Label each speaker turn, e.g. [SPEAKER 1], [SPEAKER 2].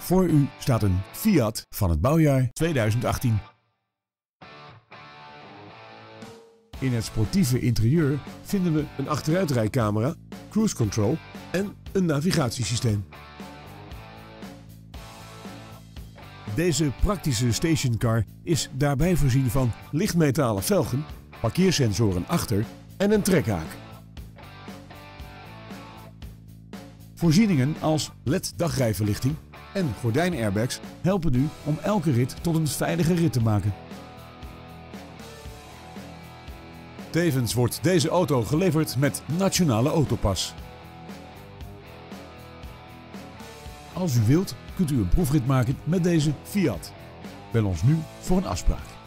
[SPEAKER 1] Voor u staat een Fiat van het bouwjaar 2018. In het sportieve interieur vinden we een achteruitrijcamera, cruise control en een navigatiesysteem. Deze praktische stationcar is daarbij voorzien van lichtmetalen velgen, parkeersensoren achter en een trekhaak. Voorzieningen als LED dagrijverlichting en gordijnairbags helpen u om elke rit tot een veilige rit te maken. Tevens wordt deze auto geleverd met Nationale Autopas. Als u wilt, kunt u een proefrit maken met deze Fiat. Bel ons nu voor een afspraak.